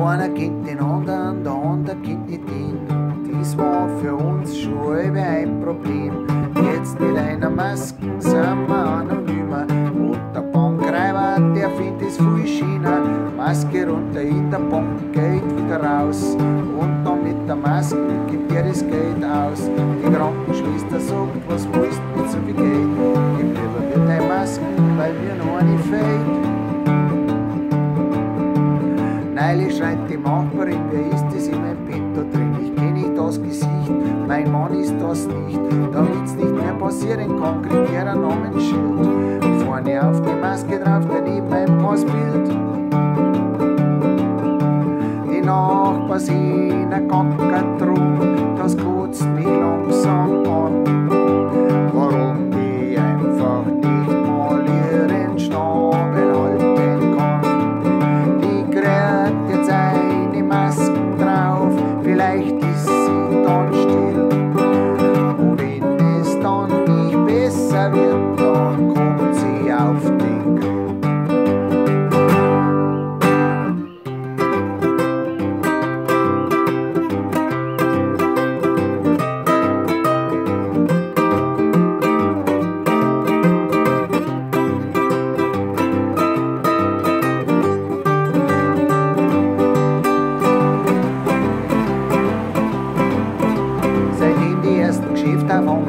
einer kennt den anderen, der andere kennt nicht den. Das war für uns schon immer ein Problem. Jetzt mit einer Maske sind wir anonymer. Und der Bankreiber, der findet es viel schöner. Maske runter in der Bank, Geld wieder raus. Und dann mit der Maske gibt er das Geld aus. Die Krankenschwester sagt, was willst du mit so viel Geld? Gib lieber mir deine Maske, weil mir noch eine fehlt. Neulich schreit die Nachbarin, wer ist das in meinem Bett da drin? Ich kenne nicht das Gesicht, mein Mann ist das nicht. Damit's nicht mehr passieren kann, kriegt er ein Namensschild. Vorne auf die Maske drauf, daneben ein Passbild. Die Nachbarn sehen ein Gacker auf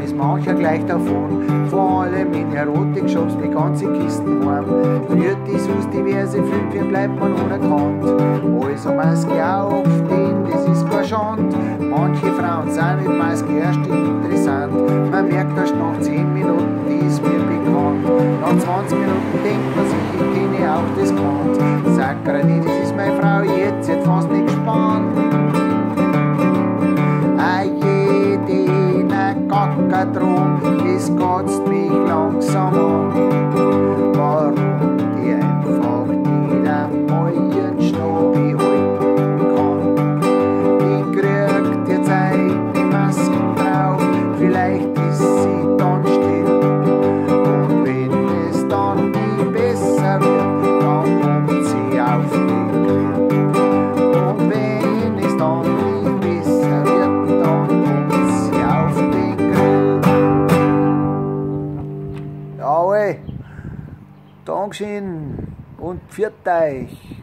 ist mancher gleich davon. Vor allem in Erotik-Shops die ganze Kisten warm. Für die Sus diverse Filme bleibt man unerkannt. Also Maske auf, denn das ist kein Schand. Manche Frauen sind mit Maske erst interessant. Man merkt erst nach 10 Minuten, die ist mir bekannt. Nach 20 Minuten denkt man sich, ich kenne auch das Kant. Sakrani, das ist meine God's big long summer. Jawohl. Dankeschön und pfiat euch.